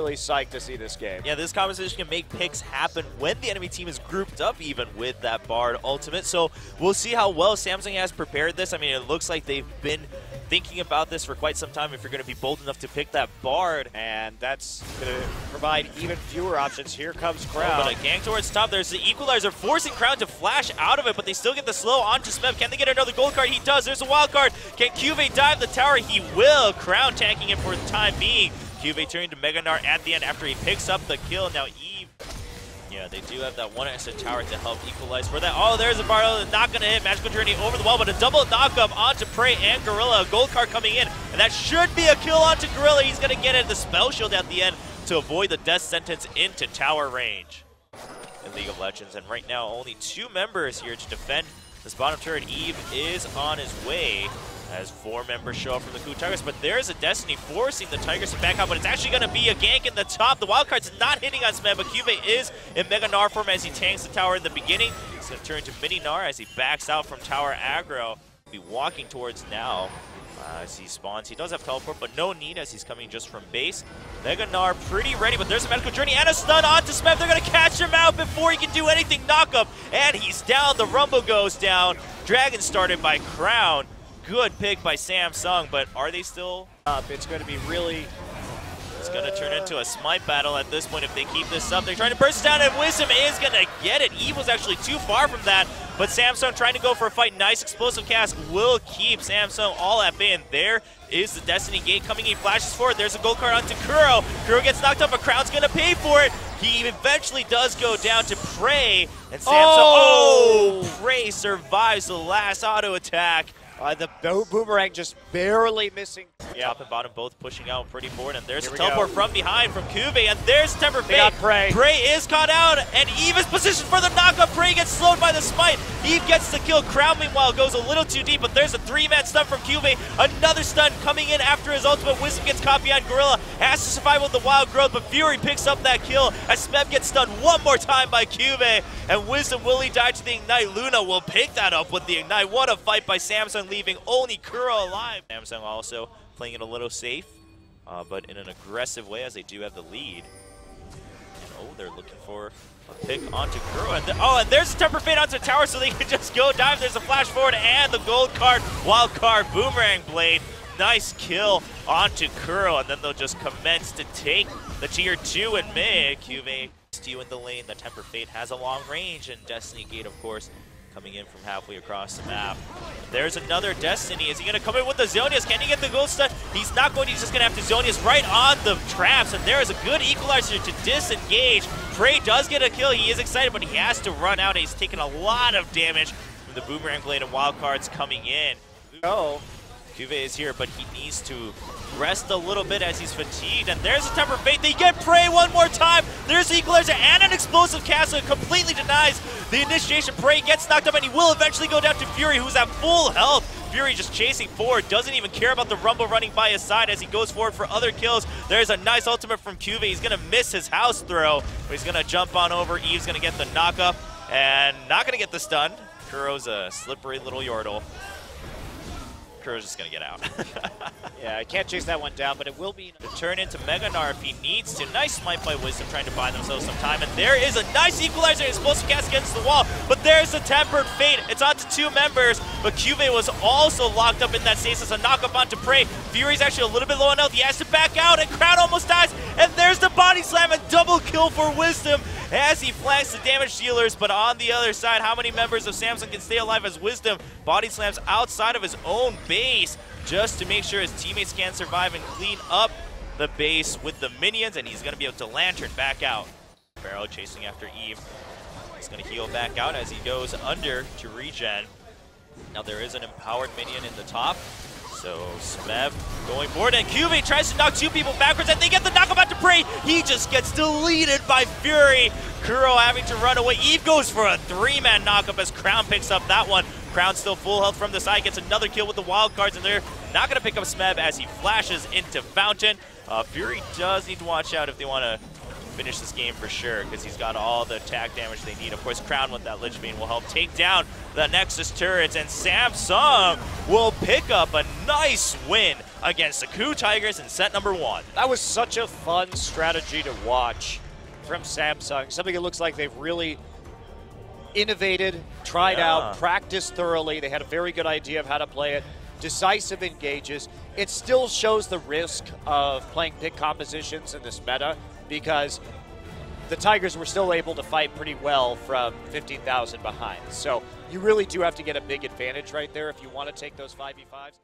really psyched to see this game. Yeah, this conversation can make picks happen when the enemy team is grouped up even with that Bard ultimate. So we'll see how well Samsung has prepared this. I mean, it looks like they've been thinking about this for quite some time if you're going to be bold enough to pick that Bard. And that's going to provide even fewer options. Here comes Oh, Crown. but a gang towards top. There's the equalizer forcing Crown to flash out of it, but they still get the slow onto Smeb. Can they get another gold card? He does. There's a wild card. Can Cuvee dive the tower? He will. Crown tanking it for the time being. Cuvee turning to Mega Gnar at the end after he picks up the kill. Now Eve. Yeah, they do have that one extra tower to help equalize for that. Oh, there's a Barlow not going to hit. Magical Journey over the wall, but a double knockup onto PraY and Gorilla. A gold card coming in, and that should be a kill onto Gorilla. He's going to get it. The spell shield at the end to avoid the death sentence into tower range in League of Legends. And right now, only two members here to defend this bottom turret. Eve is on his way as four members show up from the KOO Tigers. But there's a Destiny forcing the Tigers to back out, but it's actually going to be a gank in the top. The Wildcard's not hitting on Smeb, but Cuvee is in Mega Gnar form as he tanks the tower in the beginning. He's going to turn to Mini Gnar as he backs out from tower aggro. Be walking towards now uh, as he spawns. He does have teleport, but no need as he's coming just from base. Mega Gnar pretty ready, but there's a magical journey and a stun onto Smeb. They're going to catch him out before he can do anything. Knock up, and he's down. The Rumble goes down. Dragon started by Crown. Good pick by Samsung, but are they still? Up. It's going to be really It's going to turn into a smite battle at this point if they keep this up. They're trying to burst down, and Wisdom is going to get it. Eve was actually too far from that, but Samsung trying to go for a fight. Nice explosive cast will keep Samsung all at bay, and there is the Destiny Gate coming. He flashes forward. There's a gold card onto Kuro. Kuro gets knocked up, but Crown's going to pay for it. He eventually does go down to PraY, and Samsung, Oh! oh PraY survives the last auto attack. Uh, the bo- boomerang just barely missing. Top and bottom both pushing out pretty forward, and there's Here a teleport go. from behind from Cuvee, and there's Tempered Fate. PraY. PraY is caught out, and Eve is positioned for the knockup. PraY gets slowed by the smite. Eve gets the kill. Crown, meanwhile, goes a little too deep, but there's a three-man stun from Cuvee. Another stun coming in after his ultimate. Wisdom gets caught behind Gorilla. Has to survive with the wild growth, but Fury picks up that kill as Smeb gets stunned one more time by Cuvee. And Wisdom will he die to the Ignite. Luna will pick that up with the Ignite. What a fight by Samsung, leaving only Kuro alive. Samsung also playing it a little safe, uh, but in an aggressive way as they do have the lead. And oh, they're looking for a pick onto Kuro. And oh, and there's a Tempered Fate onto tower so they can just go dive. There's a flash forward and the gold card, wild card, boomerang blade. Nice kill onto Kuro, and then they'll just commence to take the tier 2 in mid. Cuvee you in the lane. The Tempered Fate has a long range, and Destiny Gate, of course, coming in from halfway across the map. There's another Destiny. Is he going to come in with the Zhonya's? Can he get the gold stun? He's not going to. He's just going to have to Zhonya's right on the traps, and there is a good equalizer to disengage. PraY does get a kill. He is excited, but he has to run out. He's taking a lot of damage from the Boomerang Blade and Wild Cards coming in. Oh, Cuvee is here, but he needs to rest a little bit as he's fatigued. And there's a Tempered Fate. They get PraY one more time. There's the Equalizer and an Explosive Cast, so it completely denies the initiation. PraY gets knocked up, and he will eventually go down to Fury, who's at full health. Fury just chasing forward, doesn't even care about the Rumble running by his side as he goes forward for other kills. There's a nice ultimate from Cuvee. He's going to miss his house throw, but he's going to jump on over. Eve's going to get the knock up, and not going to get the stun. Kuro's a slippery little Yordle. Kuro's just going to get out. yeah, I can't chase that one down, but it will be. to turn into Mega Gnar if he needs to. Nice smite by Wisdom trying to buy themselves some time. And there is a nice equalizer explosive cast against the wall. But there's a Tempered Fate. It's on to two members. But Cuvee was also locked up in that stasis. A knock up onto PraY. Fury's actually a little bit low on health. He has to back out. And Crown almost dies. And there's the body slam and double kill for Wisdom as he flanks the damage dealers. But on the other side, how many members of Samsung can stay alive as Wisdom body slams outside of his own base just to make sure his teammates can survive and clean up the base with the minions, and he's going to be able to lantern back out. Pharaoh chasing after Eve. He's going to heal back out as he goes under to regen. Now there is an empowered minion in the top. So Smeb going forward, and Cuvee tries to knock two people backwards, and they get the knock about to PraY. He just gets deleted by Fury. Kuro having to run away. Eve goes for a three-man knockup as Crown picks up that one. Crown still full health from the side, gets another kill with the wild cards, and they're not going to pick up Smeb as he flashes into Fountain. Uh, Fury does need to watch out if they want to finish this game for sure because he's got all the attack damage they need. Of course, Crown with that Lich will help take down the Nexus turrets, and Samsung will pick up a nice win against the KOO Tigers in set number one. That was such a fun strategy to watch from Samsung. Something that looks like they've really innovated, tried Yeah. out, practiced thoroughly. They had a very good idea of how to play it. Decisive engages. It still shows the risk of playing pick compositions in this meta because the Tigers were still able to fight pretty well from 15,000 behind. So you really do have to get a big advantage right there if you want to take those 5v5s.